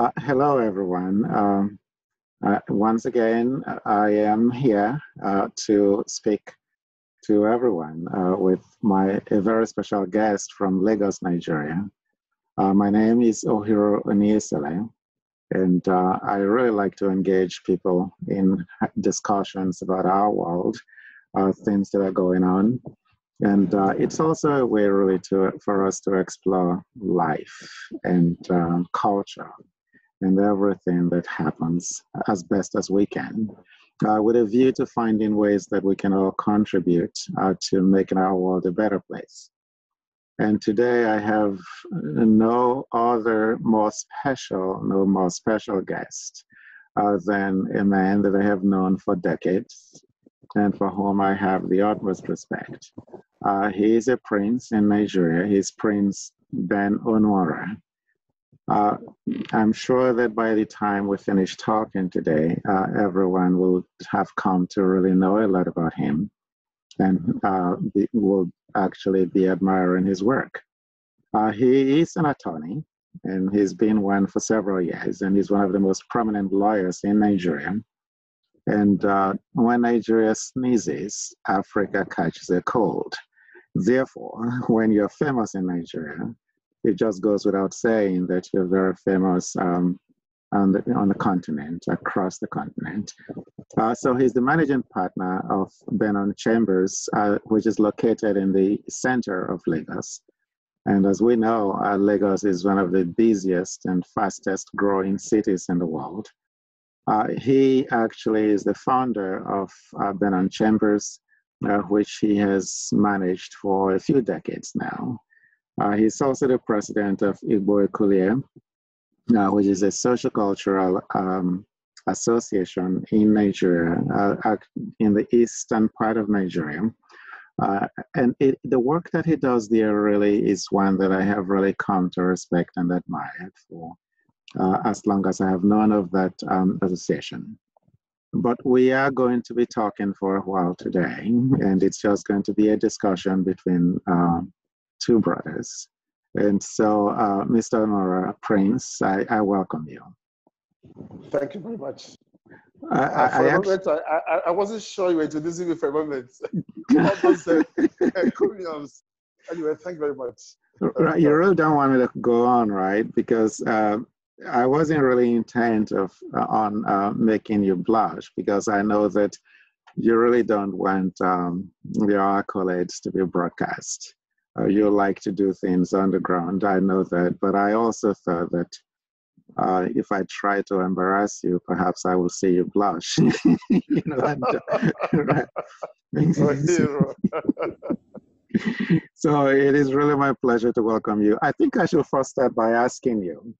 Uh, hello, everyone. Um, uh, once again, I am here uh, to speak to everyone uh, with my a very special guest from Lagos, Nigeria. Uh, my name is Ohiro Oni-Eseleh, and uh, I really like to engage people in discussions about our world, things that are going on, and it's also a way really to for us to explore life and culture and everything that happens as best as we can uh, with a view to finding ways that we can all contribute uh, to making our world a better place and today i have no other more special no more special guest uh, than a man that i have known for decades and for whom I have the utmost respect. Uh, he is a prince in Nigeria. He's Prince Ben Onuora. Uh, I'm sure that by the time we finish talking today, uh, everyone will have come to really know a lot about him and uh, be, will actually be admiring his work. Uh, he is an attorney, and he's been one for several years, and he's one of the most prominent lawyers in Nigeria. And uh, when Nigeria sneezes, Africa catches a cold. Therefore, when you're famous in Nigeria, it just goes without saying that you're very famous um, on, the, on the continent, across the continent. Uh, so he's the managing partner of Benon Chambers, uh, which is located in the center of Lagos. And as we know, uh, Lagos is one of the busiest and fastest growing cities in the world. Uh, he actually is the founder of uh, Benon Chambers, uh, which he has managed for a few decades now. Uh, he's also the president of Igbo Ekunie, uh, which is a sociocultural um, association in Nigeria, uh, in the eastern part of Nigeria. Uh, and it, the work that he does there really is one that I have really come to respect and admire for uh, as long as I have known of that um, association. But we are going to be talking for a while today, and it's just going to be a discussion between uh, two brothers. And so, uh, Mr. Nora Prince, I, I, welcome you. Thank you very much. I, I, for a moment, I, I, wasn't sure you were introducing me for a moment. Uh, Anyway, thank you very much. Right, you really don't want me to go on, right? Because uh, I wasn't really intent of uh, on uh, making you blush because I know that you really don't want um, your accolades to be broadcast. Uh, you like to do things underground. I know that, but I also thought that uh, if I try to embarrass you, perhaps I will see you blush. you know, and, right. so it is really my pleasure to welcome you. I think I should first start by asking you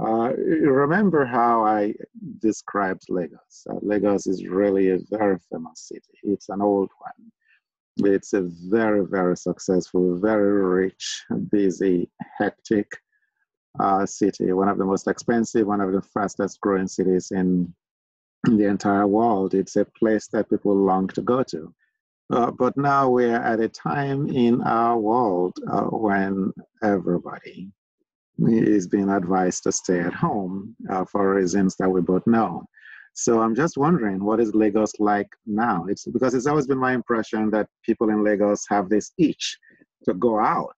uh, remember how I described Lagos. Uh, Lagos is really a very famous city. It's an old one. It's a very, very successful, very rich, busy, hectic uh, city. One of the most expensive, one of the fastest growing cities in, the entire world. It's a place that people long to go to. Uh, but now we're at a time in our world uh, when everybody is being advised to stay at home uh, for reasons that we both know. So I'm just wondering, what is Lagos like now? It's because it's always been my impression that people in Lagos have this itch to go out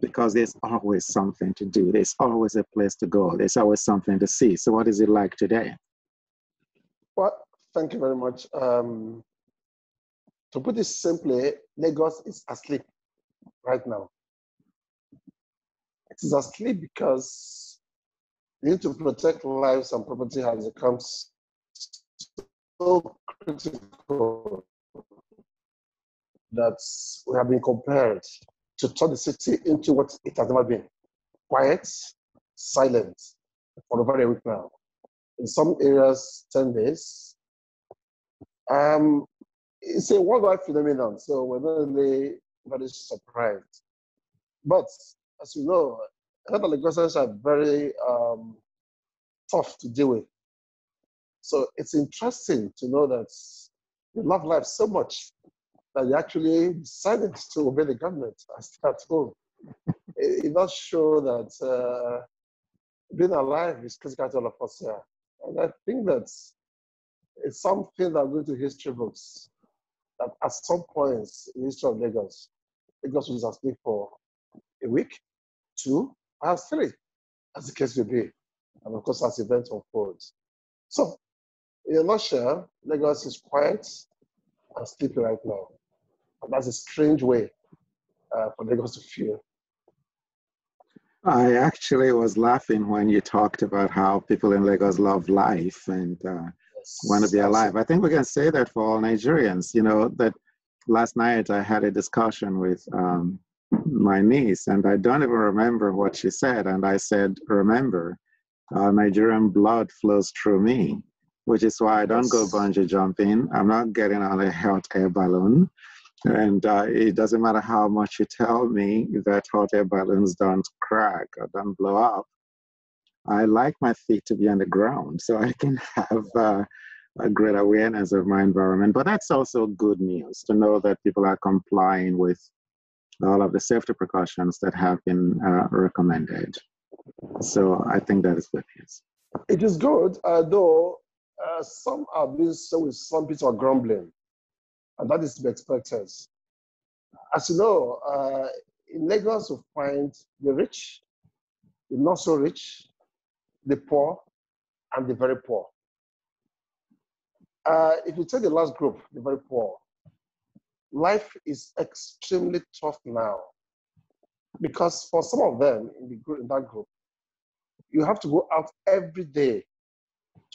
because there's always something to do. There's always a place to go. There's always something to see. So what is it like today? Well, thank you very much. Um, to put it simply, Lagos is asleep right now. It is asleep because we need to protect lives and property as it comes so critical that we have been compelled to turn the city into what it has never been quiet, silent for over a week now. In some areas, 10 days. Um, it's a worldwide phenomenon, so we're not really very surprised. But as you know, health Lagosians are very um, tough to deal with. So it's interesting to know that they love life so much that they actually decided to obey the government and stay at home. it, it does show that uh, being alive is critical to all of us here. And I think that it's something that goes to history books. That at some points in the history of Lagos, Lagos was asleep for a week, two, perhaps three, as the case may be. And of course, as events unfold. So, in a nutshell, Lagos is quiet and sleepy right now. And that's a strange way uh, for Lagos to feel. I actually was laughing when you talked about how people in Lagos love life and uh, yes, want to be alive. I think we can say that for all Nigerians. You know, that last night I had a discussion with um, my niece, and I don't even remember what she said. And I said, Remember, uh, Nigerian blood flows through me, which is why I don't yes. go bungee jumping. I'm not getting on a hot air balloon. And uh, it doesn't matter how much you tell me that hot air balloons don't crack or don't blow up. I like my feet to be on the ground so I can have uh, a great awareness of my environment. But that's also good news to know that people are complying with all of the safety precautions that have been uh, recommended. So I think that is good news. It is good, uh, though uh, some are being so some people are grumbling and that is to be expected. As you know, uh, in Lagos, you find the rich, the not so rich, the poor, and the very poor. Uh, if you take the last group, the very poor, life is extremely tough now because for some of them in, the group, in that group, you have to go out every day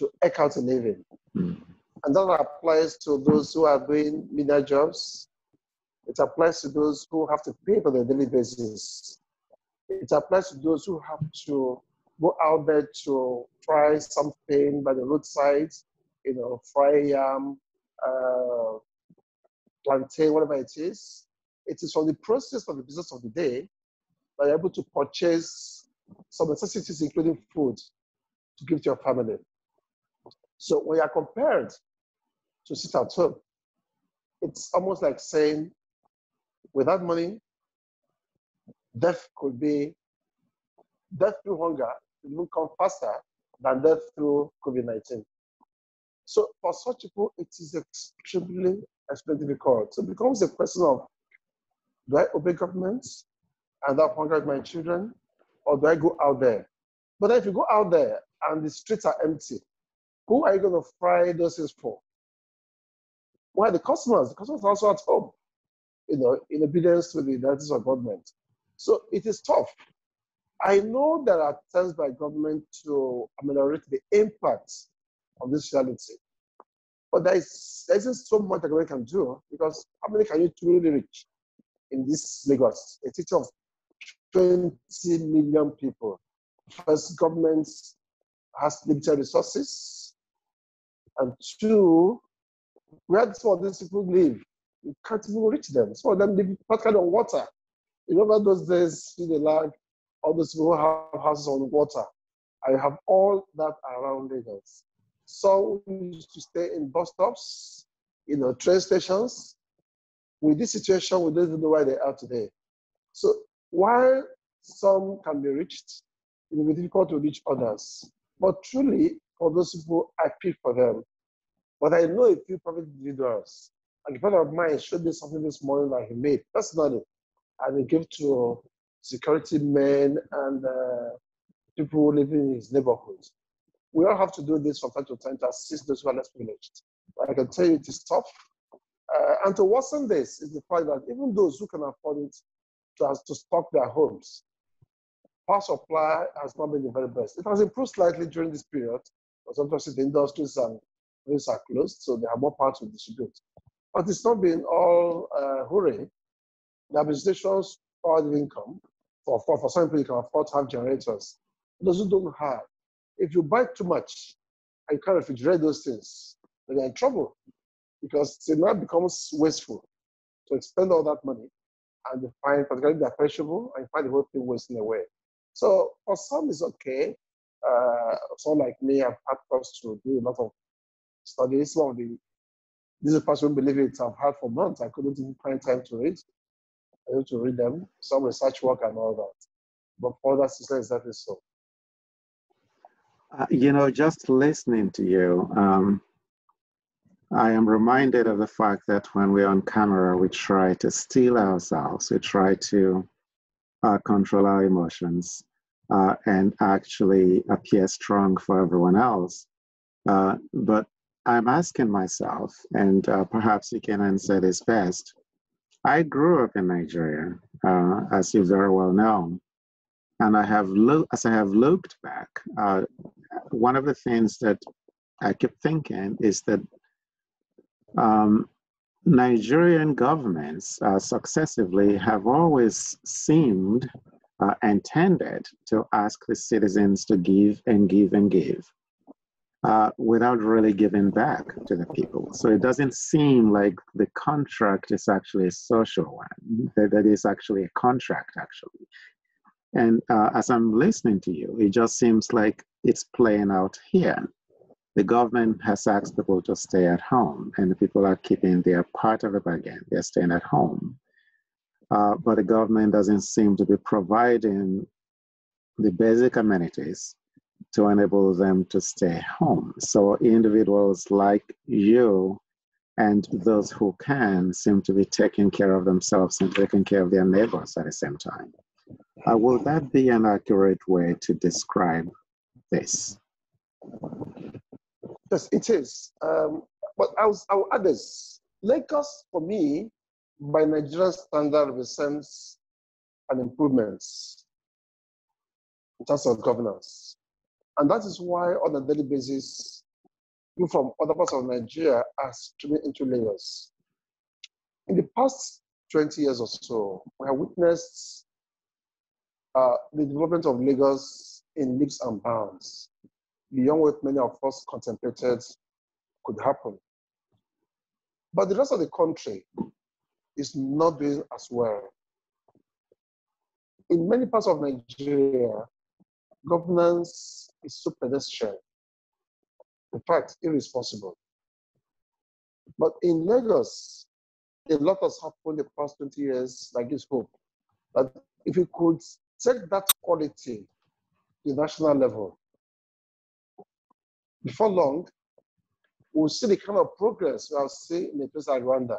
to eke out a living. Mm. And that applies to those who are doing media jobs. It applies to those who have to pay for their daily basis. It applies to those who have to go out there to fry something by the roadside, you know, fry yam, uh, plantain, whatever it is. It is from the process of the business of the day that you're able to purchase some necessities, including food, to give to your family. So when you are compared to sit at home. It's almost like saying, without money, death could be, death through hunger will come faster than death through COVID 19. So for such people, it is extremely, extremely difficult. So it becomes a question of do I obey government and that hunger my children, or do I go out there? But if you go out there and the streets are empty, who are you going to fry those things for? Why the customers? The customers are also at home, you know, in obedience to the directives of government. So it is tough. I know there are attempts by government to ameliorate the impact of this reality. But there, is, there isn't so much that government can do because how many can you truly reach in this Lagos, a city of 20 million people? First, government has limited resources. And two, where some of these people live, you can't even reach them. Some of them live practically on water. You remember those days in the land, all those people have houses on water. I have all that around Lagos. Some used to stay in bus stops, you know, train stations. With this situation, we don't even know where they are today. So while some can be reached, it will be difficult to reach others. But truly, for those people, I feel for them. But I know a few private individuals. And a friend of mine showed me something this morning that he made personally. And he gave to security men and uh, people living in his neighborhood. We all have to do this from time to time to assist those who are less privileged. I can tell you it is tough. Uh, and to worsen this is the fact that even those who can afford it to, to stock their homes, power supply has not been the very best. It has improved slightly during this period, but sometimes the industries and these are closed, so they have more power to distribute. But it's not been all uh, hooray. The administration's power income, for, for, for some people, you can afford to have generators. Those who don't have, if you buy too much and you can't refrigerate those things, then you're in trouble because it now becomes wasteful to expend all that money and you find, particularly they're perishable, and you find the whole thing wasting away. So for some, it's okay. Uh, someone like me, I've had to do a lot of studies. Some of the these are parts believe it I've had for months. I couldn't even find time to read. I need to read them, some research work and all that. But for that, it's exactly so. Uh, you know, just listening to you, um, I am reminded of the fact that when we're on camera, we try to still ourselves, we try to uh, control our emotions uh, and actually appear strong for everyone else. Uh, but I'm asking myself, and uh, perhaps you can answer this best. I grew up in Nigeria, uh, as you very well know, and I have looked as I have looked back. Uh, one of the things that I kept thinking is that um, Nigerian governments uh, successively have always seemed uh, intended to ask the citizens to give and give and give uh, without really giving back to the people. So it doesn't seem like the contract is actually a social one, that, that is actually a contract, actually. And uh, as I'm listening to you, it just seems like it's playing out here the government has asked people to stay at home, and the people are keeping their part of the bargain. They're staying at home. Uh, but the government doesn't seem to be providing the basic amenities to enable them to stay home. So individuals like you and those who can seem to be taking care of themselves and taking care of their neighbors at the same time. Uh, will that be an accurate way to describe this? Yes, it is. Um, but I will, I will add this. Lagos, for me, by Nigerian standard, represents an improvement in terms of governance. And that is why, on a daily basis, people from other parts of Nigeria are streaming into Lagos. In the past 20 years or so, we have witnessed uh, the development of Lagos in leaps and bounds beyond what many of us contemplated could happen. But the rest of the country is not doing as well. In many parts of Nigeria, governance is so pedestrian, in fact, irresponsible. But in Lagos, a lot has happened in the past 20 years that gives hope that if we could take that quality to the national level, before long, we'll see the kind of progress we'll see in a place like Rwanda,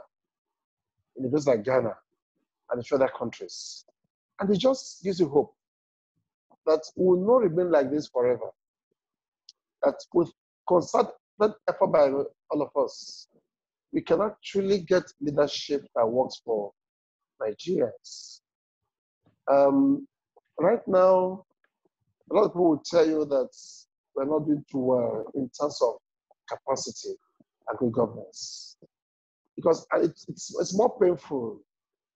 in a place like Ghana, and in other countries. And it just gives you hope that will not remain like this forever. That with concerted effort by all of us, we can actually get leadership that works for Nigerians. Um, right now, a lot of people will tell you that we're not doing too well in terms of capacity and good governance. Because it's, it's, it's more painful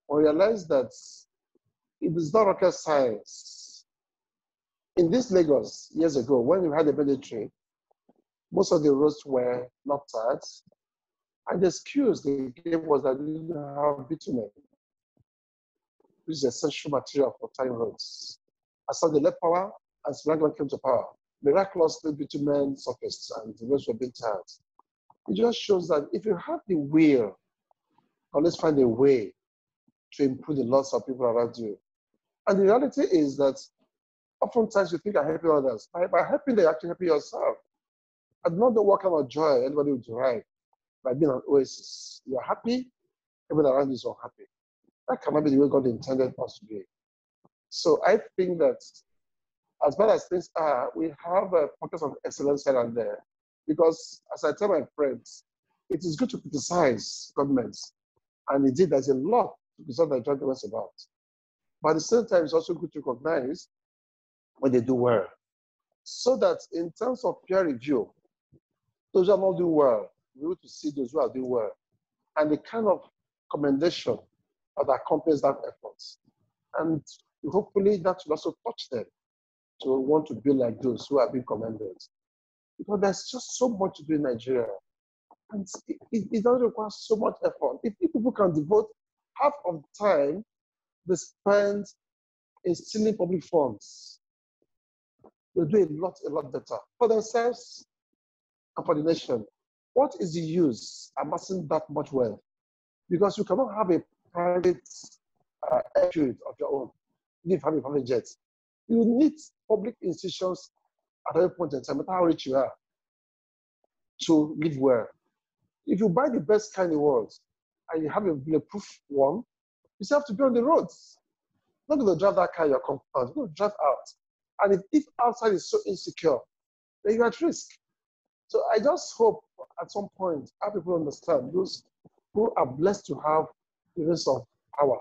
when we realize that it is not rocket science. In this Lagos, years ago, when we had the military, most of the roads were not tarred. And the excuse they gave was that they didn't have bitumen, which is essential material for tying roads. As they left power, as Raglan came to power, miraculously bitumen surfaced and the roads were being tarred. It just shows that if you have the will, always find a way to improve the lives of people around you. And the reality is that oftentimes you think you're helping others. By, by helping, they actually helping yourself. Do not know what kind of joy anybody would derive by being an oasis. You're happy, everyone around you is unhappy. That cannot be the way God intended us to be. So I think that as bad as things are, we have a focus of excellence here and there. Because as I tell my friends, it is good to criticize governments. And indeed, there's a lot to criticize the governments about. But at the same time, it's also good to recognize when they do well. So that in terms of peer review, those who are not doing well, we able to see those who are doing well. And the kind of commendation that accompanies that effort. And hopefully that will also touch them to want to be like those who have been commended. Because there's just so much to do in Nigeria. And it, it, it doesn't require so much effort. If people can devote half of the time they spend in stealing public funds, they'll do a lot, a lot better for themselves and for the nation. What is the use amassing that much wealth? Because you cannot have a private uh, airfield of your own. You have a private jet. You need public institutions at every point in time, no matter how rich you are, to live well. If you buy the best car in the world and you have a bulletproof one, you still have to be on the roads. Not going to drive that car your compound. You're going to drive out. And if, if outside is so insecure, then you're at risk. So I just hope at some point our people understand those who are blessed to have the rest of power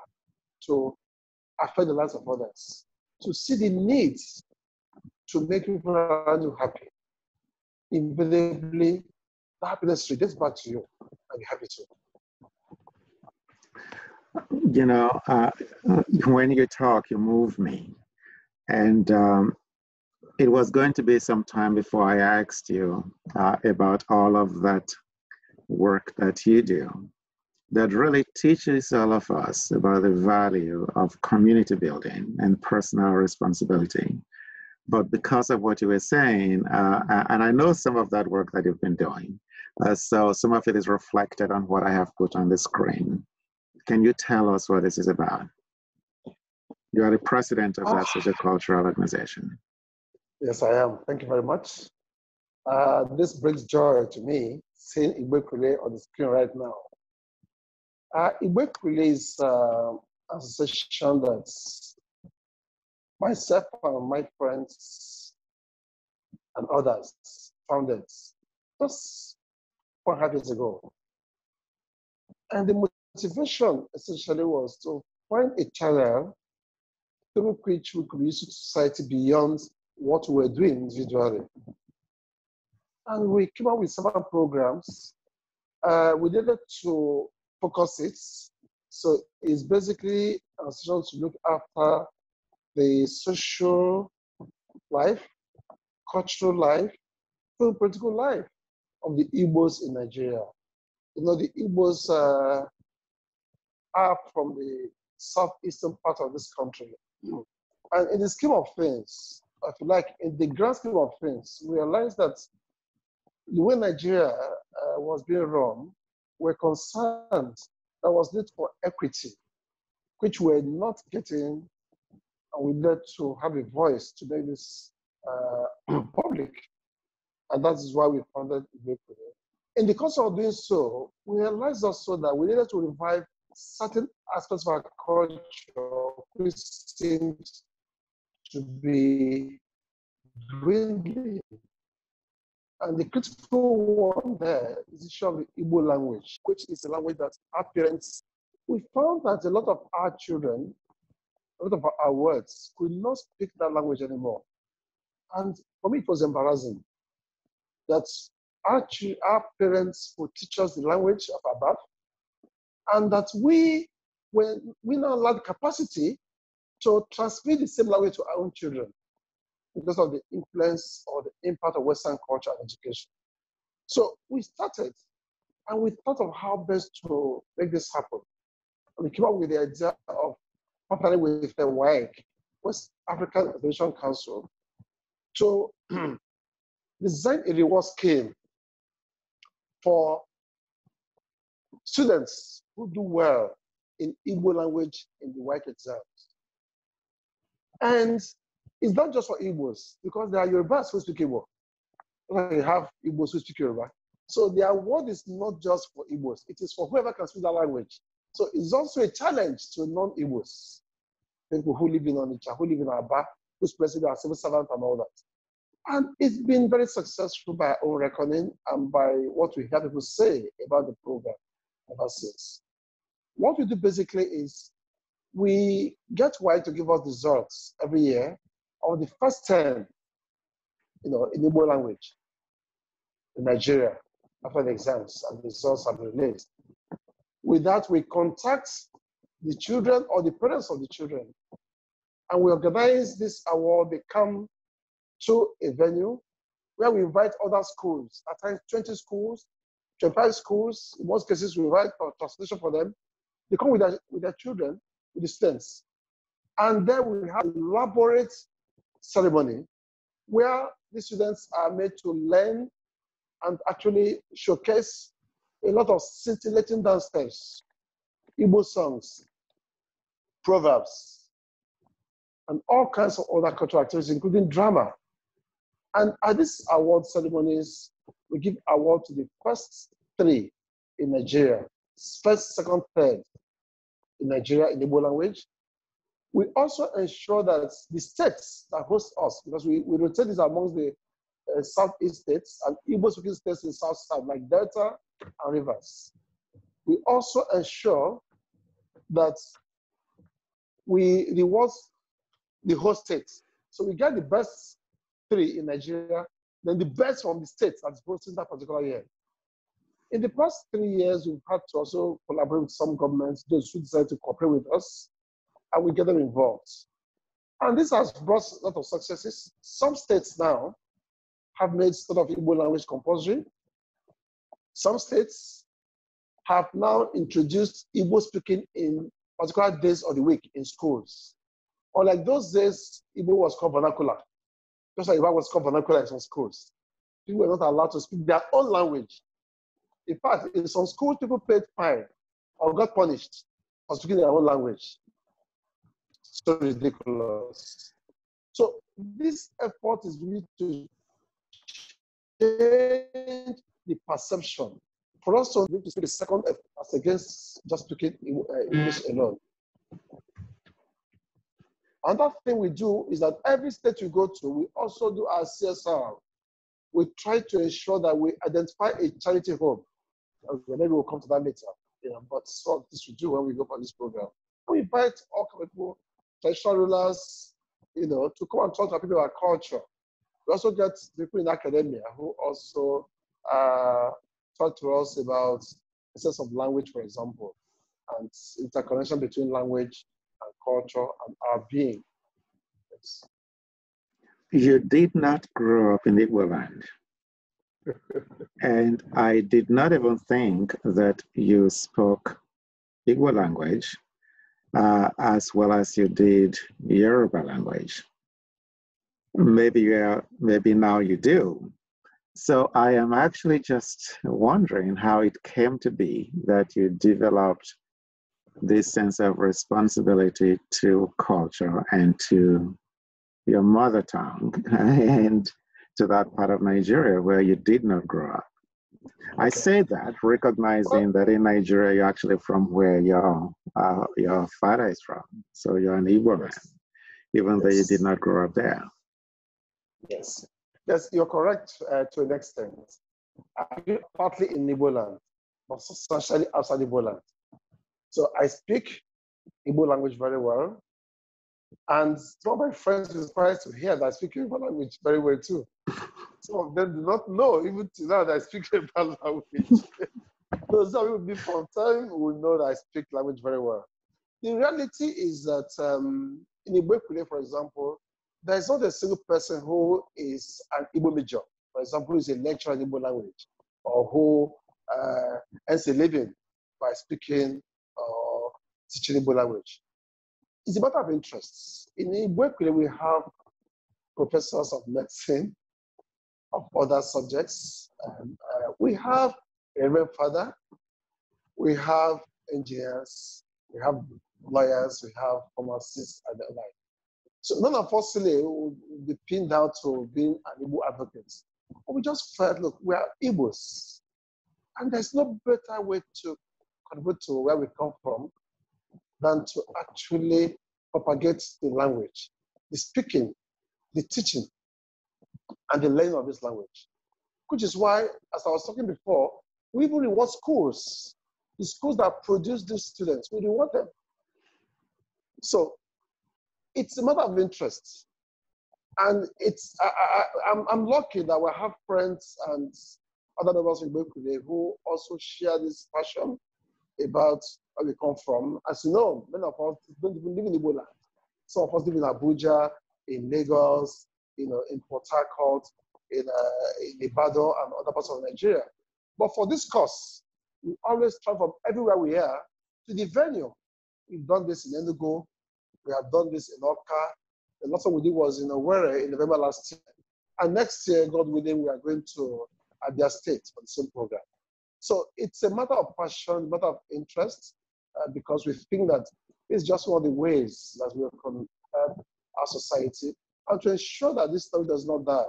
to affect the lives of others, to see the need to make people around you happy. Invariably, the happiness gets back to you and be happy too. You know, uh, when you talk, you move me. And um, it was going to be some time before I asked you uh, about all of that work that you do that really teaches all of us about the value of community building and personal responsibility. But because of what you were saying, uh, and I know some of that work that you've been doing, uh, so some of it is reflected on what I have put on the screen. Can you tell us what this is about? You are the president of that social cultural organization. Yes, I am. Thank you very much. Uh, this brings joy to me seeing Igbo Ekunie on the screen right now. Uh, Igbo Ekunie is uh, an association that myself and my friends and others founded just four half years ago. And the motivation essentially was to find a channel through which we could use society beyond what we were doing individually. And we came up with several programs. Uh, we needed to focus it. So it's basically a session to look after the social life, cultural life, and political life of the Igbos in Nigeria. You know, the Igbos uh, are from the southeastern part of this country. And in the scheme of things, I feel like in the grand scheme of things, we realized that the way Nigeria uh, was being run, we're concerned that was need for equity, which we're not getting, and we need to have a voice to make this uh, public. And that is why we founded Igbo Ekunie. In the course of doing so, we realized also that we needed to revive certain aspects of our culture which seems to be dwindling. And the critical one there is the issue of the Igbo language, which is a language that our parents, we found that a lot of our children, a lot of our words could not speak that language anymore. And for me, it was embarrassing that our, our parents would teach us the language of our birth, and that we, when we now lack capacity to transmit the same language to our own children because of the influence or the impact of Western culture and education. So we started and we thought of how best to make this happen. We came up with the idea of partnering with the WAEC, West African Education Council, to design a reward scheme for students who do well in Igbo language in the WAEC exams. And it's not just for Igbos, because there are Yorubas who speak Igbo. We have Igbos who speak Yoruba. So the award is not just for Igbos, it is for whoever can speak that language. So it's also a challenge to non-Igbos, people who live in Onitsha, who live in Aba, who's president, our civil servant and all that. And it's been very successful by our own reckoning and by what we hear people say about the program ever since. What we do basically is we get WAEC to give us results every year of the first 10, you know, in Igbo language in Nigeria after the exams and the results have been released. With that, we contact the children or the parents of the children and we organize this award. They come to a venue where we invite other schools, at times 20 schools, 25 schools. In most cases, we invite for translation for them. They come with their, with their children with the students. And then we have elaborate ceremony where the students are made to learn and actually showcase a lot of scintillating steps, Igbo songs, proverbs, and all kinds of other cultural activities, including drama. And at these award ceremonies, we give award to the first three in Nigeria, first, second, third in Nigeria in the Igbo language. We also ensure that the states that host us, because we, we rotate this amongst the uh, southeast states and Igbo speaking states in south south like Delta and Rivers. We also ensure that we reward the host states. So we get the best three in Nigeria, then the best from the states that's hosting that particular year. In the past three years, we've had to also collaborate with some governments, those who decide to cooperate with us, and we get them involved. And this has brought a lot of successes. Some states now have made sort of Igbo language compulsory. Some states have now introduced Igbo speaking in particular days of the week in schools. Unlike those days, Igbo was called vernacular. Just like Igbo was called vernacular in some schools. People were not allowed to speak their own language. In fact, in some schools, people paid fine or got punished for speaking their own language. So ridiculous. So this effort is really to change the perception. For us to speak the second as against just speaking uh, English alone. Another thing we do is that every state we go to, we also do our CSR. We try to ensure that we identify a charity home. Maybe we'll come to that later. You know, but so this we do when we go for this program. We invite all kind people, traditional rulers, you know, to come and talk to people about culture. We also get people in academia who also uh, talk to us about the sense of language, for example, and interconnection between language and culture and our being. Yes. You did not grow up in the Igbo land. and I did not even think that you spoke Igbo language uh, as well as you did Yoruba language. Maybe you are, maybe now you do. So I am actually just wondering how it came to be that you developed this sense of responsibility to culture and to your mother tongue and to that part of Nigeria where you did not grow up. I say that recognizing that in Nigeria you're actually from where your uh, your father is from, so you're an Igbo man, even yes. though you did not grow up there. Yes, yes, you're correct uh, to an extent. I'm partly in Igbo land, but substantially outside Igbo land. So I speak Igbo language very well. And some of my friends are surprised to hear that I speak Igbo language very well too. Some of them do not know, even now, that I speak Igbo language. so some people from time will know that I speak language very well. The reality is that um, in Igbo for example, there is not a single person who is an Igbo major, for example, who is a lecturer in Igbo language, or who uh, earns a living by speaking or teaching Igbo language. It's a matter of interests. In Igbo we have professors of medicine, of other subjects. And, uh, we have Reverend Father, we have engineers, we have lawyers, we have pharmacists, and the like. So none of us really would be pinned down to being an Igbo advocate. But we just felt, look, we are Igbos. And there's no better way to contribute to where we come from than to actually propagate the language, the speaking, the teaching, and the learning of this language. Which is why, as I was talking before, we even reward schools, the schools that produce these students, we reward them. So it's a matter of interest. And it's, I, am I'm, I'm lucky that we have friends and other members of Berkeley who also share this passion about where we come from. As you know, many of us don't even live in Igbo land. Some of us live in Abuja, in Lagos, you know, in Port Harcourt, in, uh, in Ibadan, and other parts of Nigeria. But for this course, we always travel from everywhere we are to the venue. We've done this in Enugu. We have done this in Awka. The last one we did was in Owerri in November last year. And next year, God willing, we are going to Abia State for the same program. So it's a matter of passion, matter of interest, uh, because we think that it's just one of the ways that we can help our society and to ensure that this story does not die.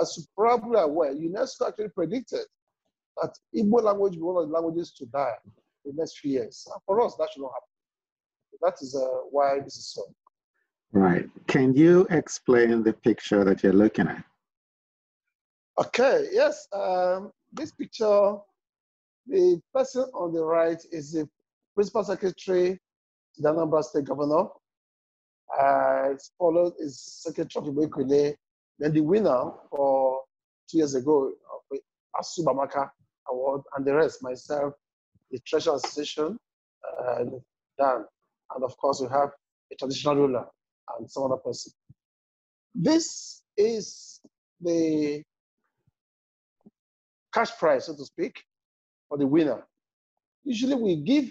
as you probably aware, UNESCO actually predicted that Igbo language will be one of the languages to die in the next few years. And for us, that should not happen. That is uh, why this is so. Right. Can you explain the picture that you're looking at? Okay, yes. Um, this picture, the person on the right is the principal secretary to the Anambra State Governor. Uh, followed is Secretary of Igbo Ekunie. Then the winner for two years ago the ASUU Award, and the rest, myself, the Treasury Association, uh, Dan, and of course we have a traditional ruler and some other person. This is the cash prize, so to speak, for the winner. Usually we give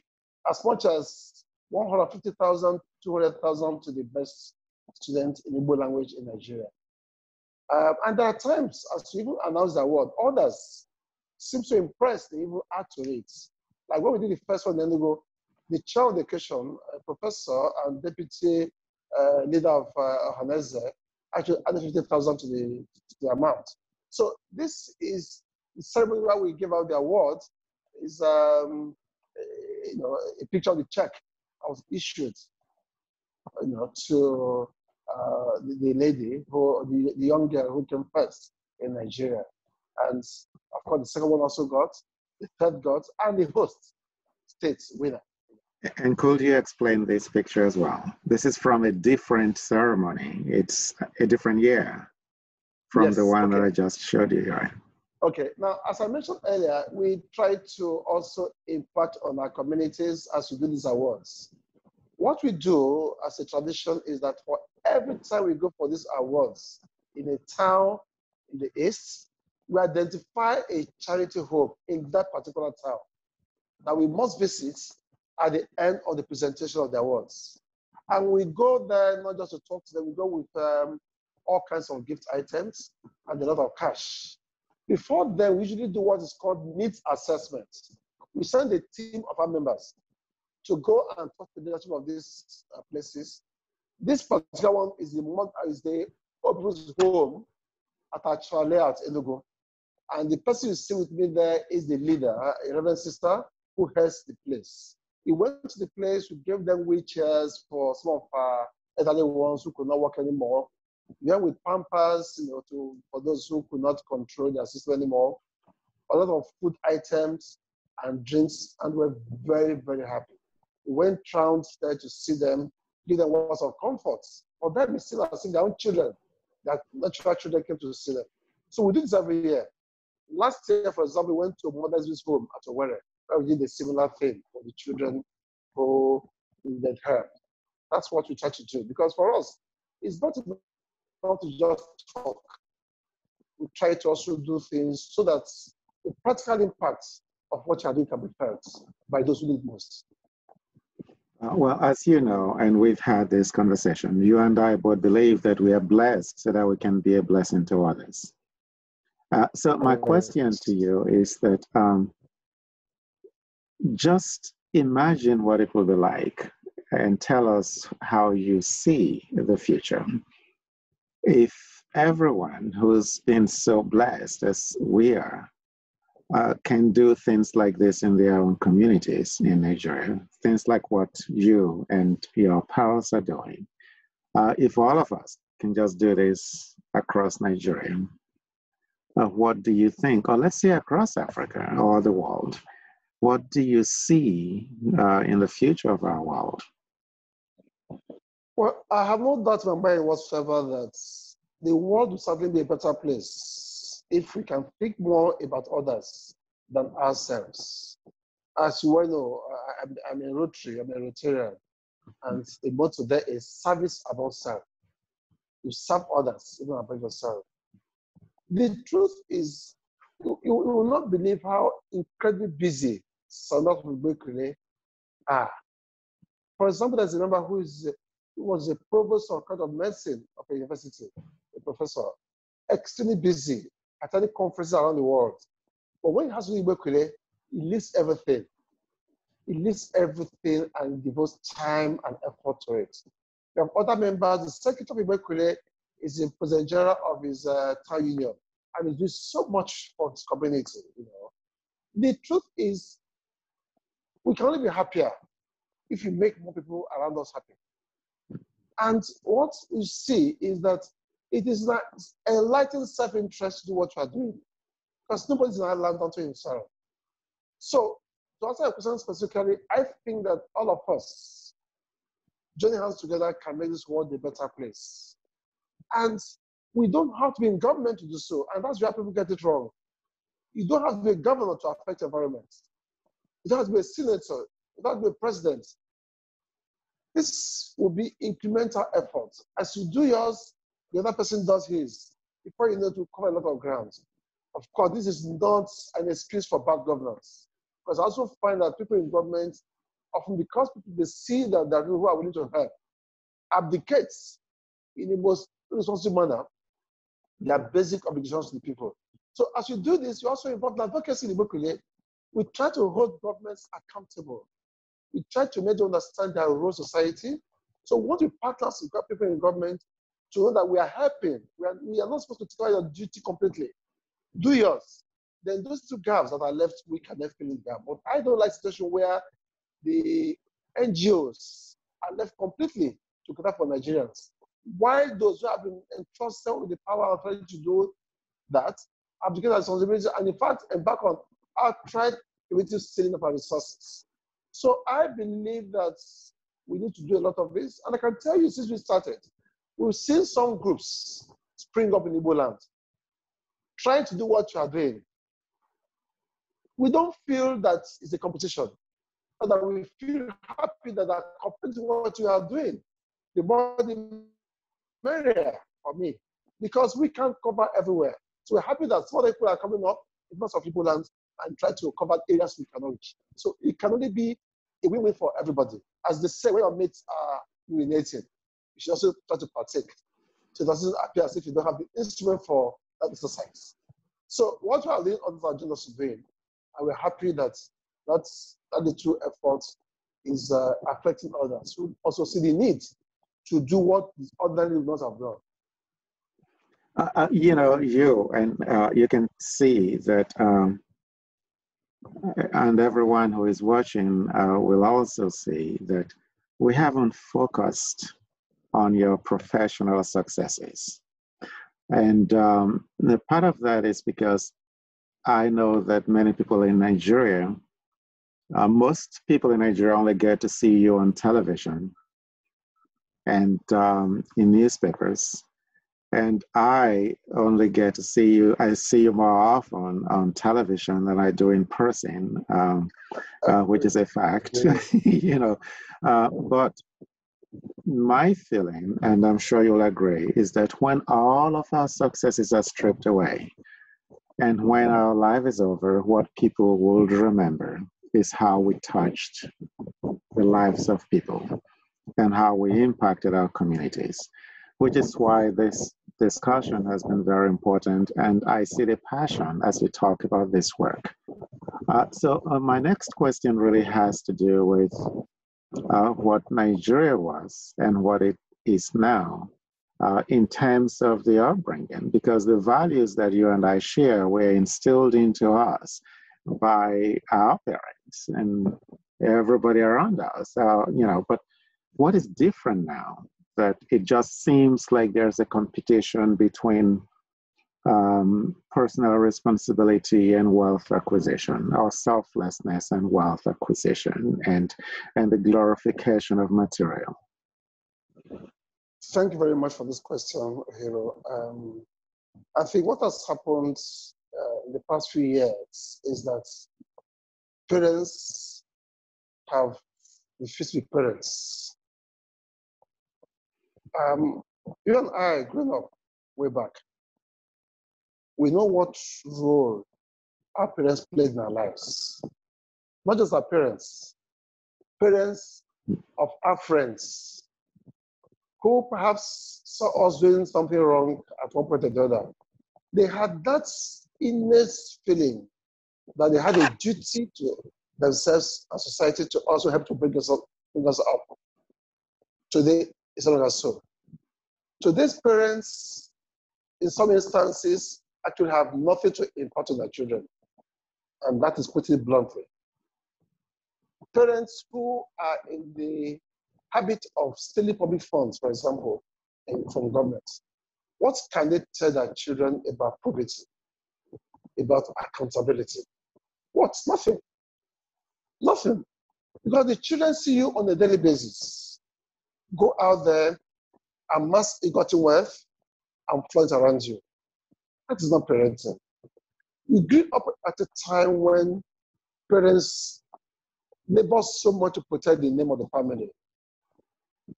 as much as 150,000, 200,000 to the best student in Igbo language in Nigeria. Um, and there are times, as we even announce the award, others seem so impressed they even add to it. Like when we did the first one, then they go, the chair of the occasion, professor and deputy uh, leader of uh, Ohanaeze, actually added 50,000 to the, to the amount. So this is the ceremony where we give out the award is um, you know a picture of the check I was issued you know to uh, the, the, lady who the, the young girl who came first in Nigeria, and of course the second one also got, the third got, and the host states winner. And could you explain this picture as well? This is from a different ceremony. It's a different year from yes, the one okay. that I just showed you, right? Okay, now, as I mentioned earlier, we try to also impact on our communities as we do these awards. What we do as a tradition is that for every time we go for these awards in a town in the East, we identify a charity home in that particular town that we must visit at the end of the presentation of the awards. And we go there not just to talk to them, we go with um, all kinds of gift items and a lot of cash. Before then, we usually do what is called needs assessment. We send a team of our members to go and talk to the leadership of these uh, places. This particular one is the month is the Oprah's home at our layout Enugu. And the person you see with me there is the leader, a reverend sister who heads the place. We went to the place, we gave them wheelchairs for some of our elderly ones who could not walk anymore. Yeah, with pampers, you know, to for those who could not control their system anymore. A lot of food items and drinks, and we're very, very happy. We went round there to see them, give them words of comforts. For them, it's still as if their own children, that natural children came to see them. So we do this every year. Last year, for example, we went to Mother's home at Owerri, where we did a similar thing for the children who needed help. That's what we try to do. Because for us, it's not not to just talk. We try to also do things so that the practical impact of what you're doing can be felt by those who need most. Uh, well, as you know, and we've had this conversation, you and I both believe that we are blessed so that we can be a blessing to others. Uh, so, my question to you is that um, just imagine what it will be like and tell us how you see the future if everyone who's been so blessed as we are uh, can do things like this in their own communities in Nigeria, things like what you and your pals are doing, uh, if all of us can just do this across Nigeria, uh, what do you think, or let's say across Africa or the world, what do you see uh, in the future of our world? Well, I have no doubt in my mind whatsoever that the world will certainly be a better place if we can think more about others than ourselves. As you well know, I'm, I'm a Rotary, I'm a Rotarian, and the motto there is service above self. You serve others, even above yourself. The truth is, you, you will not believe how incredibly busy some of the are. For example, there's a member who is was a provost of kind of medicine of a university, a professor, extremely busy, attending conferences around the world. But when he has to work it, he leaves everything. He leaves everything and devotes time and effort to it. We have other members. The secretary of Igbo Ekunie is the president general of his uh, town union. and is doing so much for his community. You know, the truth is, we can only be happier if we make more people around us happy. And what you see is that it is not enlightened self-interest to do what you are doing, because nobody's in land unto himself. So, to answer your question specifically, I think that all of us joining hands together can make this world a better place. And we don't have to be in government to do so, and that's where people get it wrong. You don't have to be a governor to affect the environment. You don't have to be a senator. You don't have to be a president. This will be incremental effort. As you do yours, the other person does his. Before you know, it, to cover a lot of ground. Of course, this is not an excuse for bad governance. Because I also find that people in government, often because people they see that there are people who are willing to help, abdicates in the most responsible manner their basic obligations to the people. So as you do this, you also involve advocacy in the We try to hold governments accountable. We try to make them understand their role society. So once we partner with people in government to know that we are helping, we are, we are not supposed to take your duty completely. Do yours. Then those two gaps that are left, we can fill in gap. But I don't like situation where the NGOs are left completely to cater for Nigerians. Why those who have been entrusted with the power authority to do that abdicate their responsibility and in fact embark on outright creative stealing of our resources. So I believe that we need to do a lot of this. And I can tell you since we started, we've seen some groups spring up in Igbo land, trying to do what you are doing. We don't feel that it's a competition, but that we feel happy that are competing what you are doing. The more the merrier for me, because we can't cover everywhere. So we're happy that other people are coming up in most of Igbo land and try to cover areas we cannot reach. So it can only be a win-win for everybody. As they say, when your mates are urinating, you should also try to partake. So it doesn't appear as if you don't have the instrument for that exercise. So what we are doing on the agenda today, and we're happy that that's that the true effort is uh, affecting others who also see the need to do what ordinarily would not have done. Uh, uh, you know, you and uh, you can see that um, and everyone who is watching uh, will also see that we haven't focused on your professional successes. And um, part of that is because I know that many people in Nigeria, uh, most people in Nigeria only get to see you on television and um, in newspapers and I only get to see you. I see you more often on television than I do in person, um, uh, which is a fact, you know. Uh, but my feeling, and I'm sure you'll agree, is that when all of our successes are stripped away, and when our life is over, what people will remember is how we touched the lives of people and how we impacted our communities which is why this discussion has been very important, and I see the passion as we talk about this work. Uh, so uh, my next question really has to do with uh, what Nigeria was and what it is now uh, in terms of the upbringing, because the values that you and I share were instilled into us by our parents and everybody around us, you know, but what is different now that it just seems like there's a competition between um, personal responsibility and wealth acquisition, or selflessness and wealth acquisition, and and the glorification of material. Thank you very much for this question, Hero. Um, I think what has happened uh, in the past few years is that parents have refused to be parents um, you and I, growing up way back, we know what role our parents played in our lives. Not just our parents, parents of our friends who perhaps saw us doing something wrong at one point or the other. They had that innate feeling that they had a duty to themselves and society to also help to bring us up. Bring us up. Today, it's not so. So these parents, in some instances, actually have nothing to impart on their children. And that is it bluntly. Parents who are in the habit of stealing public funds, for example, from government, what can they tell their children about probity, about accountability? What? Nothing. Nothing. Because the children see you on a daily basis. Go out there, amass ill-gotten wealth, and flaunt around you. That is not parenting. We grew up at a time when parents labor so much to protect the name of the family,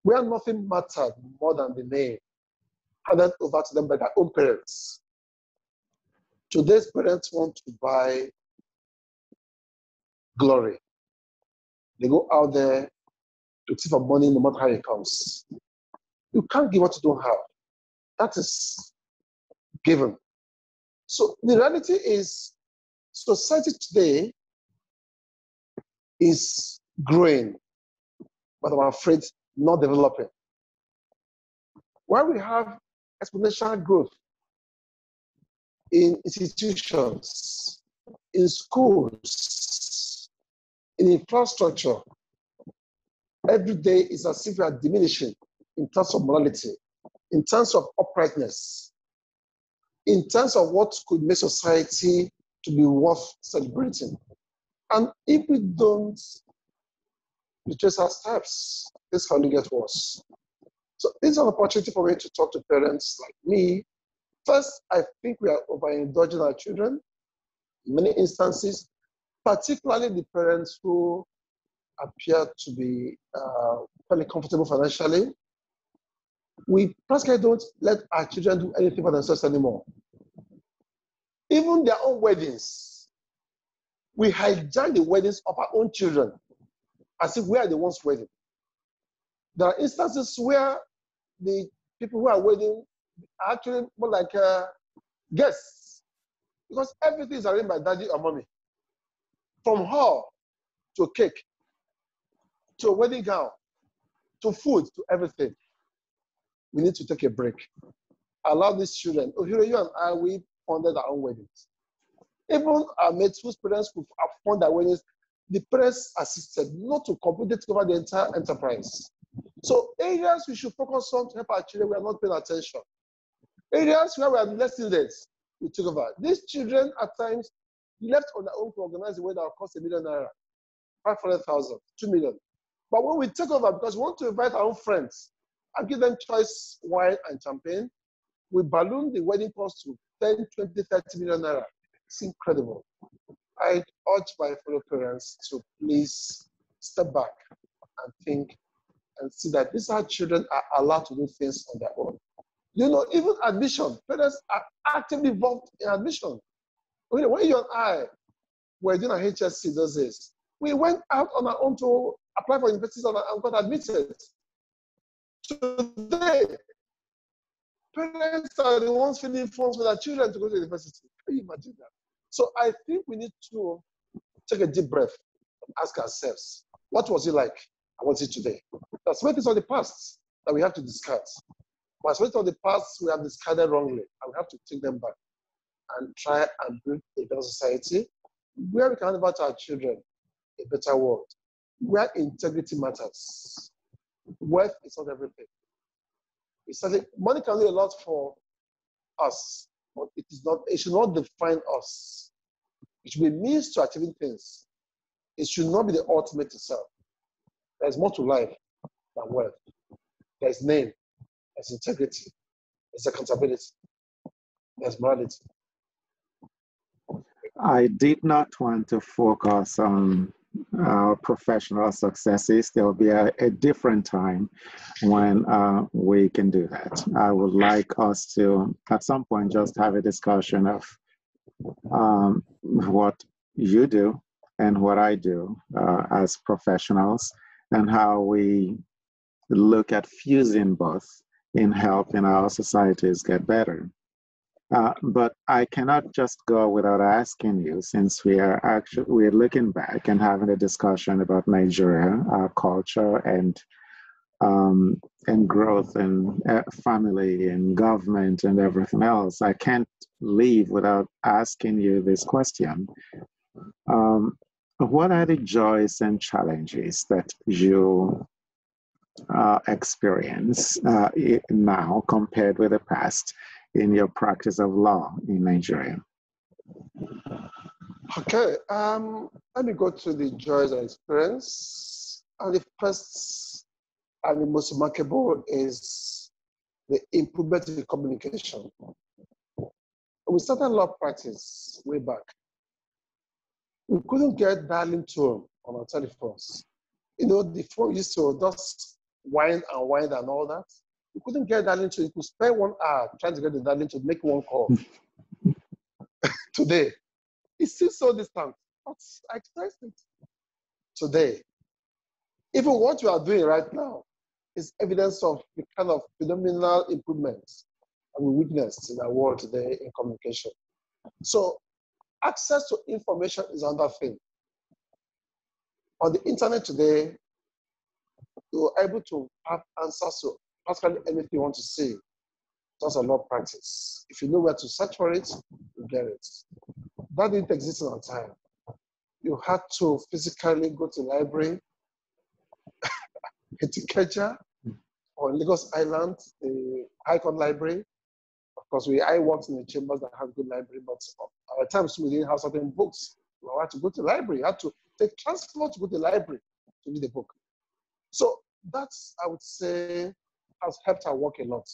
where nothing mattered more than the name handed over to them by their own parents. Today's parents want to buy glory. They go out there to see for money no matter how it comes. You can't give what you don't have. That is given. So the reality is society today is growing, but I'm afraid not developing. While we have exponential growth in institutions, in schools, in infrastructure, every day is as if we are diminishing in terms of morality, in terms of uprightness, in terms of what could make society to be worth celebrating. And if we don't retrace our steps, this can only get worse. So this is an opportunity for me to talk to parents like me. First, I think we are overindulging our children in many instances, particularly the parents who appear to be uh, fairly comfortable financially. We practically don't let our children do anything for themselves anymore. Even their own weddings, we hijack the weddings of our own children as if we are the ones wedding. There are instances where the people who are wedding are actually more like uh, guests because everything is arranged by daddy or mommy. From hall to cake, to a wedding gown, to food, to everything. We need to take a break. Allow these children, oh, you and I, we funded our own weddings. Even our mates whose parents could fund their weddings, the parents assisted not to completely the entire enterprise. So areas we should focus on to help our children, we are not paying attention. Areas where we are less students, we took over. These children at times left on their own to organize the way that will cost a million naira, 500,000, 2 million. But when we take over, because we want to invite our own friends and give them choice wine and champagne, we balloon the wedding cost to 10, 20, 30 million naira. It's incredible. I urge my fellow parents to please step back and think and see that these are children are allowed to do things on their own. You know, even admission, parents are actively involved in admission. When you and I were doing a HSC those days, we went out on our own to apply for universities and got admitted. Today, parents are the ones filling forms for their children to go to university. Can you imagine that? So I think we need to take a deep breath and ask ourselves, what was it like? And what's it today? There's many things of the past that we have to discuss. But many of the past we have discarded wrongly, and we have to take them back and try and build a better society where we can hand our children a better world, where integrity matters. Wealth is not everything. It's something, money can do a lot for us, but it is not, it should not define us. It should be means to achieving things. It should not be the ultimate itself. There's more to life than wealth. There's name, there's integrity, there's accountability, there's morality. I did not want to focus on uh, professional successes. There will be a, a different time when uh, we can do that. I would like us to, at some point, just have a discussion of um, what you do and what I do uh, as professionals and how we look at fusing both in helping our societies get better. Uh, but I cannot just go without asking you, since we are actually we're looking back and having a discussion about Nigeria, our culture, and um, and growth and uh, family and government and everything else, I can't leave without asking you this question. Um, what are the joys and challenges that you uh, experience uh, now compared with the past in your practice of law in Nigeria? Okay, um, let me go to the joys and experience. And the first and the most remarkable is the improvement in communication. We started law practice way back. We couldn't get dialing tone on our telephones. You know, the phone used to just wind and wind and all that. We couldn't get that tone. You could spend one hour trying to get the dialing to make one call. Today, it seems so distant, but I expressed it today. Even what you are doing right now is evidence of the kind of phenomenal improvements and we witnessed in our world today in communication. So access to information is another thing. On the internet today, you're able to have answers to practically anything you want to see. That's a lot of practice. If you know where to search for it, you get it. That didn't exist in our time. You had to physically go to the library, Ikeja, or Lagos Island, the Court Library. Of course, we I worked in the chambers that have good library, but at times we didn't have certain books. We had to go to the library. You had to take transport to go to the library to read the book. So that's, I would say, has helped our work a lot.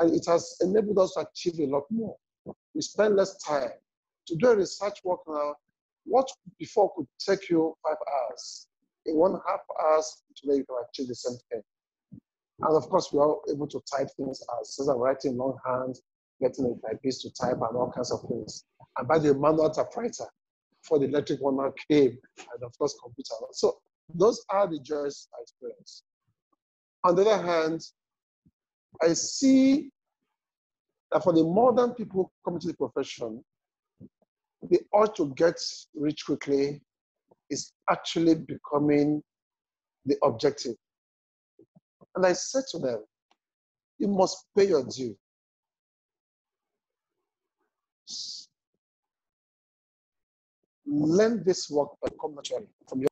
And it has enabled us to achieve a lot more. We spend less time to do a research work now, what before could take you five hours, in one half hours, today you can achieve the same thing. And of course, we are able to type things as instead of writing longhand, getting a typist to type and all kinds of things. And by the manual typewriter for the electric one now came, and of course, computer. So those are the joys I experience. On the other hand, I see that for the modern people coming to the profession, the urge to get rich quickly is actually becoming the objective. And I said to them, you must pay your due. Learn this work by come naturally from your.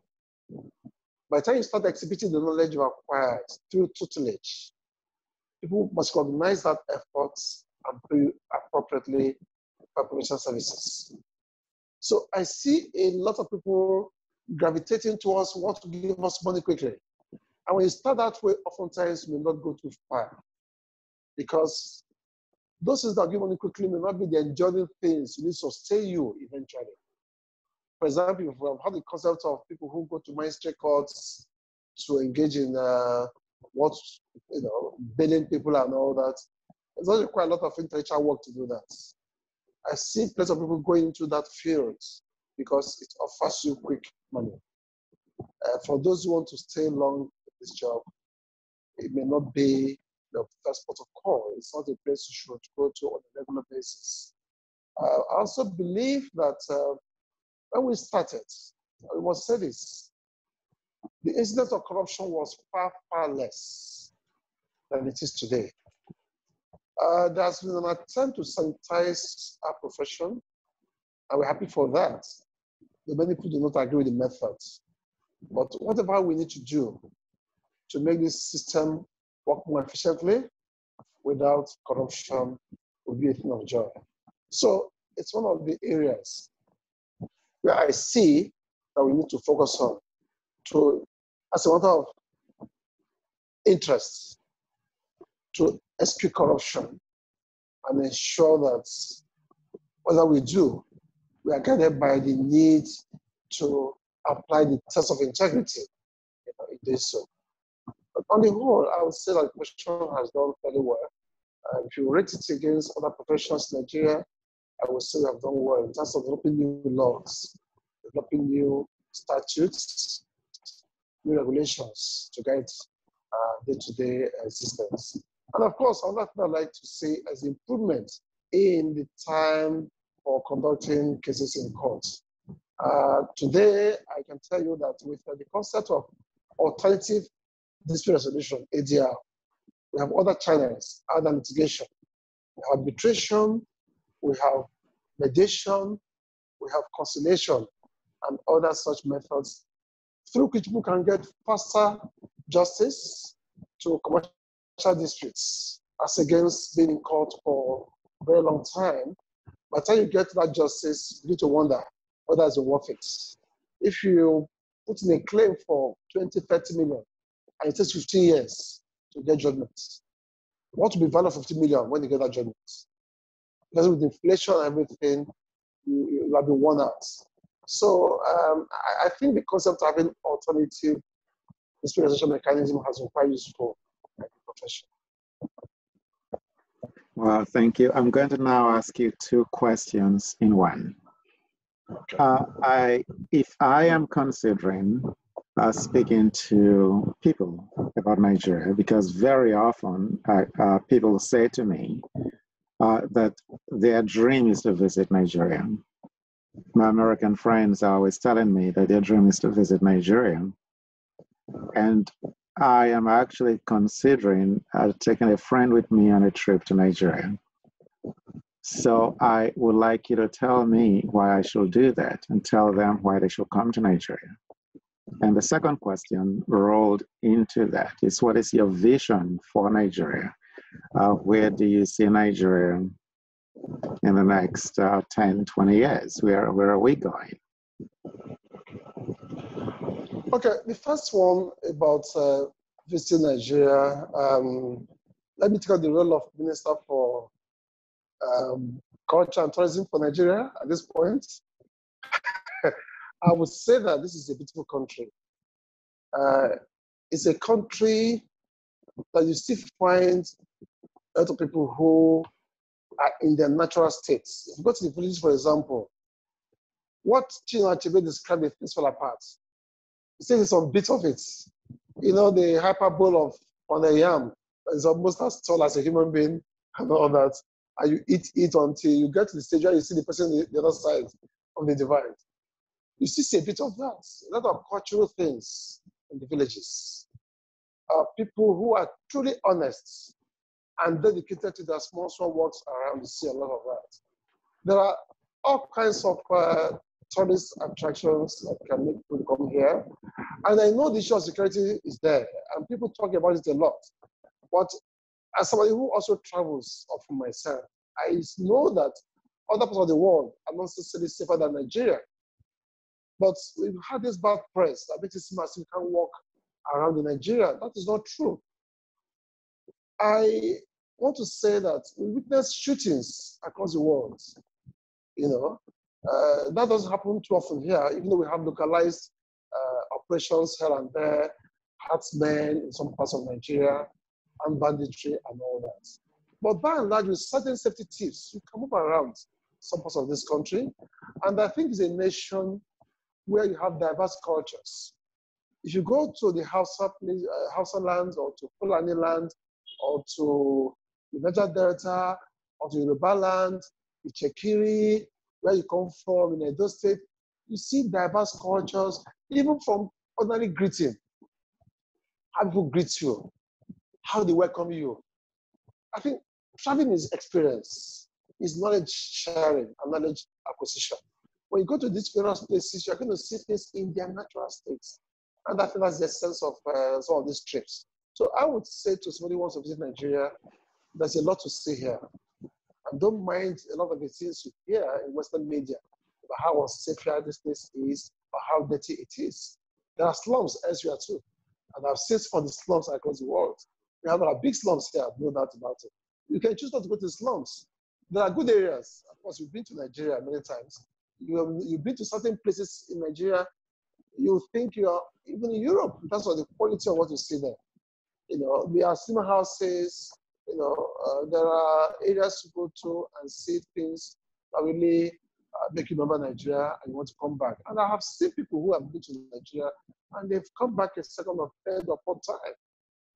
By the time you start exhibiting the knowledge you acquired through tutelage, people must recognize that effort and pay appropriately for professional services. So I see a lot of people gravitating towards what to give us money quickly. And when you start that way, oftentimes you may not go too far. Because those things that give money quickly may not be the enduring things you need to sustain you eventually. For example, if we have had the concept of people who go to magistrate courts to engage in uh, what, you know, billing people and all that, it's also quite a lot of intellectual work to do that. I see plenty of people going into that field because it offers you quick money. Uh, for those who want to stay long in this job, it may not be the first port of call. It's not a place you should go to on a regular basis. Uh, I also believe that uh, when we started, I must say this, the incidence of corruption was far, far less than it is today. Uh, there's been an attempt to sanitize our profession, and we're happy for that. The many people do not agree with the methods. But whatever we need to do to make this system work more efficiently without corruption will be a thing of joy. So it's one of the areas where I see that we need to focus on to, as a matter of interest, to execute corruption and ensure that whatever we do, we are guided by the need to apply the test of integrity you know, in doing so. But on the whole, I would say that question has done fairly well. Uh, if you rate it against other professions in Nigeria, I would say we have done well in terms of developing new laws, developing new statutes, new regulations to guide uh, day-to-day existence. And of course, another thing I'd like to say as improvement in the time for conducting cases in court. Uh, today, I can tell you that with uh, the concept of alternative dispute resolution, ADR. We have other channels, other litigation. We have arbitration, we have mediation, we have conciliation, and other such methods through which people can get faster justice to commercial disputes as against being in court for a very long time. By the time you get that justice, you need to wonder whether it's worth it. If you put in a claim for 20, 30 million, and it takes 15 years to get judgment, what will be value of 50 million when you get that judgment? Because with inflation and everything, you, you have been worn out. So um, I, I, think the concept of having alternative dispute resolution mechanism has been quite useful in the profession. Well, thank you. I'm going to now ask you two questions in one. Uh, I, if I am considering uh, speaking to people about Nigeria, because very often uh, people say to me uh, that their dream is to visit Nigeria. My American friends are always telling me that their dream is to visit Nigeria. And I am actually considering uh, taking a friend with me on a trip to Nigeria. So I would like you to tell me why I should do that and tell them why they should come to Nigeria. And the second question rolled into that is what is your vision for Nigeria? Uh, where do you see Nigeria in the next uh, 10, 20 years? Where, where are we going? Okay, the first one about uh, visiting Nigeria. Um, let me take on the role of Minister for um, culture and tourism for Nigeria at this point. I would say that this is a beautiful country. Uh, it's a country that you still find a lot of people who are in their natural states. If you go to the villages, for example, what Chinua Achebe described as peaceful apart, he says on bit of it. You know, the hyperbole of on a yam is almost as tall as a human being and all that and you eat it until you get to the stage where you see the person on the other side of the divide. You see a bit of that, a lot of cultural things in the villages. Uh, people who are truly honest and dedicated to their small, small works around, you see a lot of that. There are all kinds of uh, tourist attractions that can make people come here. And I know the issue of security is there, and people talk about it a lot. But as somebody who also travels often myself, I know that other parts of the world are not necessarily safer than Nigeria. But we've had this bad press that makes it seem as if we can't walk around in Nigeria. That is not true. I want to say that we witness shootings across the world. You know, uh, that doesn't happen too often here, even though we have localized uh, operations here and there, herdsmen in some parts of Nigeria, and banditry and all that. But by and large, with certain safety tips, you can move around some parts of this country. And I think it's a nation where you have diverse cultures. If you go to the Hausa, uh, Hausa land or to Fulani land or to the Niger Delta or to Yoruba land, Itsekiri, where you come from in Edo State, you see diverse cultures, even from ordinary greeting. How people greet you, how they welcome you. I think traveling is experience, is knowledge sharing and knowledge acquisition. When you go to these various places, you're going to see things in their natural states. And I think that's the sense of uh, some of these trips. So I would say to somebody who wants to visit Nigeria, there's a lot to see here. And don't mind a lot of the things you hear in Western media about how unsafe this place is, or how dirty it is. There are slums elsewhere too. And I've seen some of the slums across the world. We have our big slums here, no doubt about it. You can choose not to go to slums. There are good areas. Of course, you've been to Nigeria many times. You have, you've been to certain places in Nigeria. You think you are even in Europe in terms of the quality of what you see there. You know, we have cinema houses. You know, uh, there are areas to go to and see things that really uh, make you remember Nigeria and you want to come back. And I have seen people who have been to Nigeria and they've come back a second or third or fourth time.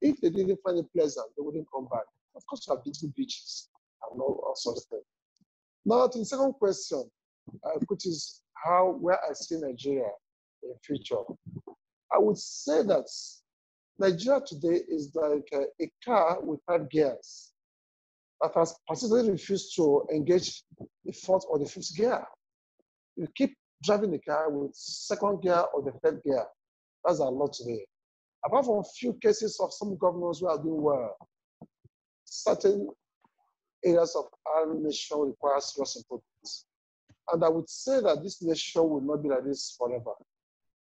If they didn't find it pleasant, they wouldn't come back. Of course, you have beautiful beaches and all, all sorts of things. Now, to the second question, uh, which is how where I see Nigeria in future, I would say that Nigeria today is like a, a car with five gears that has persistently refused to engage the fourth or the fifth gear. You keep driving the car with second gear or the third gear. That's a lot today. Apart from a few cases of some governors who are doing well, certain areas of our nation require serious improvements. And I would say that this nation will not be like this forever.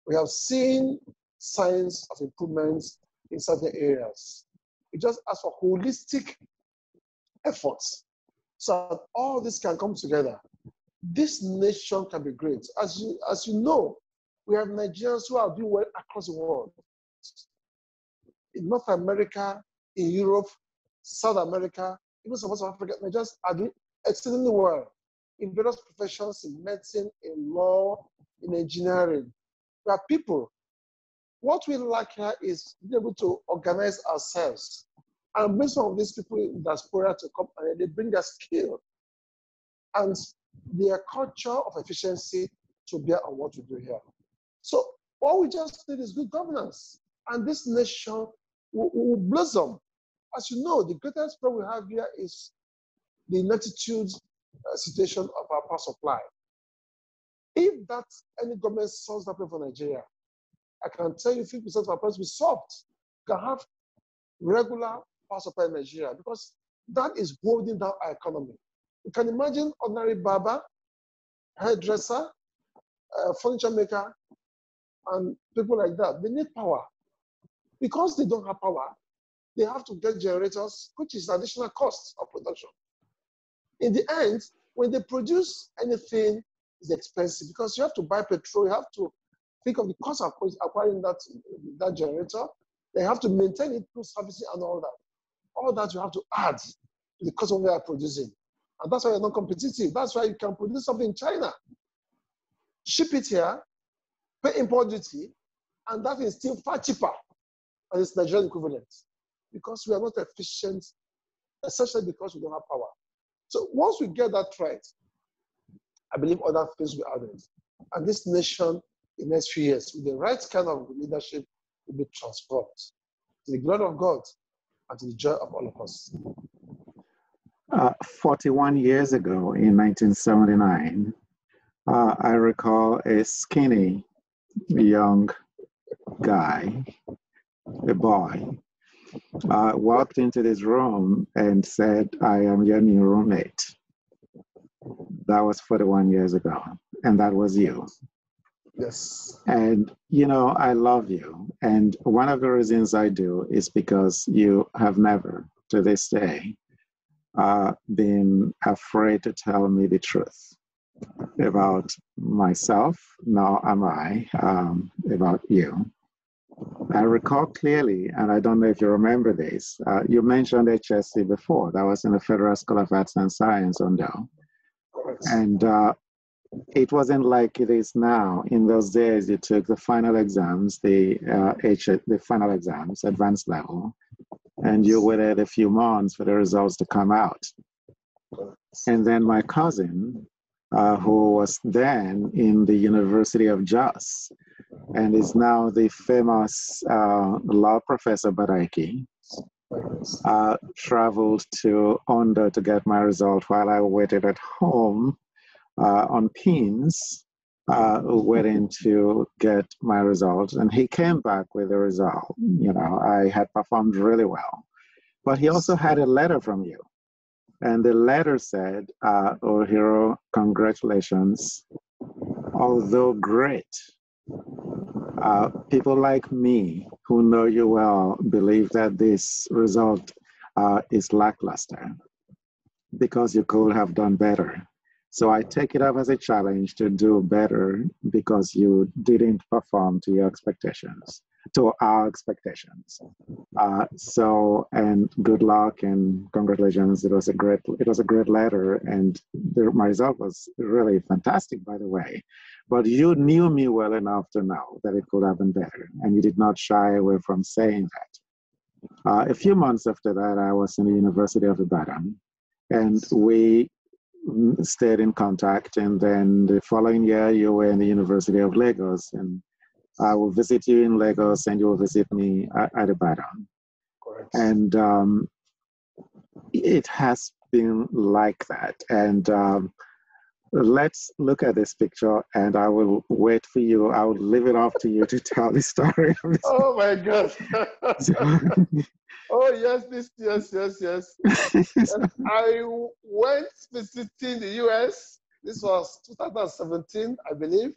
We have seen signs of improvements in certain areas. It just asks for holistic efforts so that all this can come together. This nation can be great. As you, as you know, we have Nigerians who are doing well across the world. In North America, in Europe, South America, even some parts of Africa, Nigerians are doing exceedingly well in various professions, in medicine, in law, in engineering. There are people. What we lack here is being able to organize ourselves and bring some of these people in diaspora to come and they bring their skill and their culture of efficiency to bear on what we do here. So all we just need is good governance. And this nation will, will blossom. As you know, the greatest problem we have here is the ineptitude uh, situation of our power supply. If that any government solves that problem for Nigeria, I can tell you 50% of our problems will be solved. We can have regular power supply in Nigeria because that is holding down our economy. You can imagine ordinary barber, hairdresser, uh, furniture maker, and people like that. They need power. Because they don't have power, they have to get generators, which is additional cost of production. In the end, when they produce anything, it's expensive because you have to buy petrol, you have to think of the cost of acquiring that, that generator. They have to maintain it through servicing and all that. All that you have to add to the cost of what are producing. And that's why you're not competitive. That's why you can produce something in China, ship it here, pay import duty, and that is still far cheaper than its Nigerian equivalent because we are not efficient, essentially because we don't have power. So once we get that right, I believe other things will be added. And this nation, the next few years, with the right kind of leadership, will be transformed to the glory of God and to the joy of all of us. Uh, 41 years ago, in 1979, uh, I recall a skinny young guy, a boy, uh, walked into this room and said, I am your new roommate. That was 41 years ago, and that was you. Yes. And, you know, I love you. And one of the reasons I do is because you have never, to this day, uh, been afraid to tell me the truth about myself, nor am I, um, about you. I recall clearly, and I don't know if you remember this, uh, you mentioned HSC before. That was in the Federal School of Arts and Science, Ondo. And uh, it wasn't like it is now. In those days, you took the final exams, the uh, H, the final exams, advanced level, and you waited a few months for the results to come out. And then my cousin, uh, who was then in the University of Jos, and is now the famous uh, law professor Badaiki. Uh, traveled to Ondo to get my result while I waited at home on pins, uh, waiting to get my result. And he came back with the result. You know, I had performed really well. But he also had a letter from you. And the letter said, uh, Oh, hero, congratulations. Although great, uh, people like me who know you well believe that this result uh, is lackluster because you could have done better. So I take it up as a challenge to do better because you didn't perform to your expectations, to our expectations. Uh, so and good luck and congratulations. It was a great it was a great letter and the, my result was really fantastic, by the way. But you knew me well enough to know that it could have been better, and you did not shy away from saying that. Uh, a few months after that, I was in the University of Ibadan, and we stayed in contact. And then the following year, you were in the University of Lagos, and I will visit you in Lagos and you will visit me at, at Ibadan. Correct. And um, it has been like that. And um, let's look at this picture and I will wait for you. I will leave it off to you to tell the story. oh my God. oh, yes, this, yes, yes, yes. I went visiting the US. This was 2017, I believe,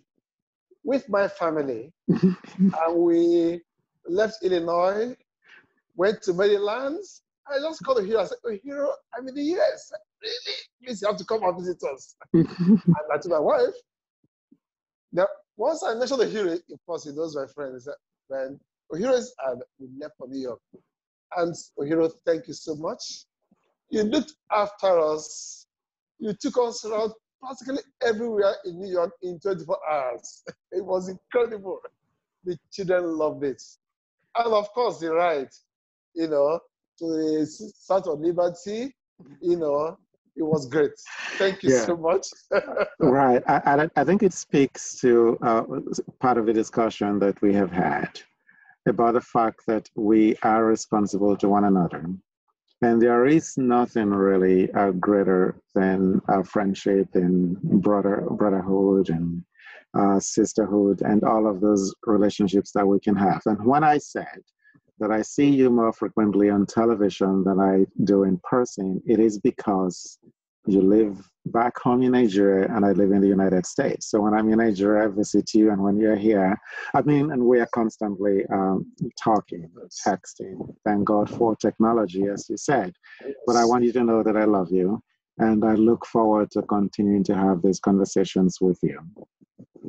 with my family. and we left Illinois, went to Maryland. I just called Ohiro. I said, oh, hero, I'm in the US really? Please, you have to come and visit us. and I told my wife, now, once I mentioned the hero, of course, he knows my friend. He said, and we left for New York. And Ohiro, thank you so much. You looked after us. You took us around practically everywhere in New York in 24 hours. It was incredible. The children loved it. And of course, the ride, you know, to the Statue of Liberty, you know, it was great. Thank you yeah. so much. right. I, I, think it speaks to uh, part of the discussion that we have had about the fact that we are responsible to one another. And there is nothing really uh, greater than uh, friendship and brother, brotherhood and uh, sisterhood and all of those relationships that we can have. And when I said that I see you more frequently on television than I do in person, it is because you live back home in Nigeria and I live in the United States. So when I'm in Nigeria, I visit you, and when you're here, I mean, and we are constantly um, talking, texting. Thank God for technology, as you said. But I want you to know that I love you, and I look forward to continuing to have these conversations with you.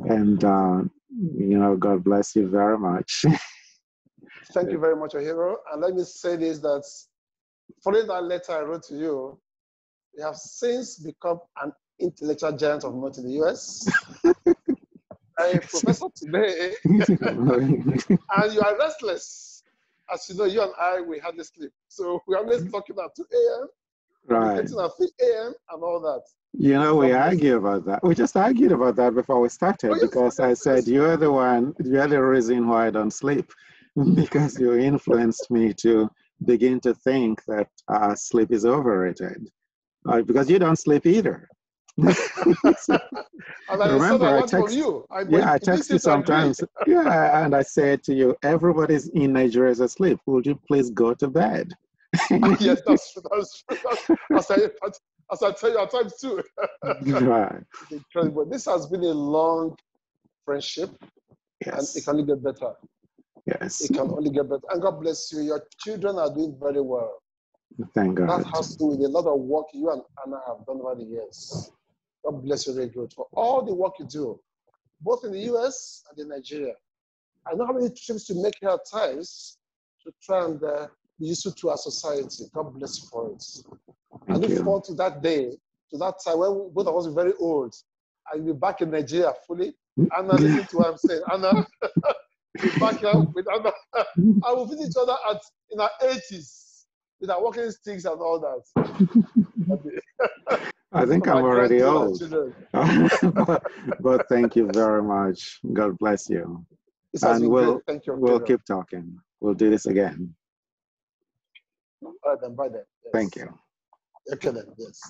And, uh, you know, God bless you very much. Thank you very much, hero. And let me say this that following that letter I wrote to you, you have since become an intellectual giant of note in the US. a professor today, and you are restless. As you know, you and I, we hardly sleep. So we're always talking at 2 a.m., right. getting at 3 a.m., and all that. You know, we argue about that. We just argued about that before we started oh, because I said, You're the one, you're the reason why I don't sleep. because you influenced me to begin to think that uh, sleep is overrated. Uh, because you don't sleep either. so, I remember, I, I text you. I, yeah, I text you sometimes. yeah, and I said to you, everybody's in Nigeria is asleep. Would you please go to bed? yes, that's true. That's true. That's, as, I, as I tell you at times too. right. Incredible. This has been a long friendship, yes. and it can only get better. Yes. It can only get better. And God bless you. Your children are doing very well. Thank God. That has to do with a lot of work you and Anna have done over the years. God bless you, very good, for all the work you do, both in the US and in Nigeria. I know how many trips you make here at times to try and uh, be useful to our society. God bless you for it. Thank I look you. forward to that day, to that time when both of us are very old. I'll be back in Nigeria fully. Anna, listen to what I'm saying. Anna, back here with Anna. I will visit each other at in our 80s with our walking sticks and all that. I think I'm already old. but, but, thank you very much. God bless you. And we'll, you, we'll keep talking. We'll do this again. All right, then, bye then. Yes. Thank you. Okay, then, yes.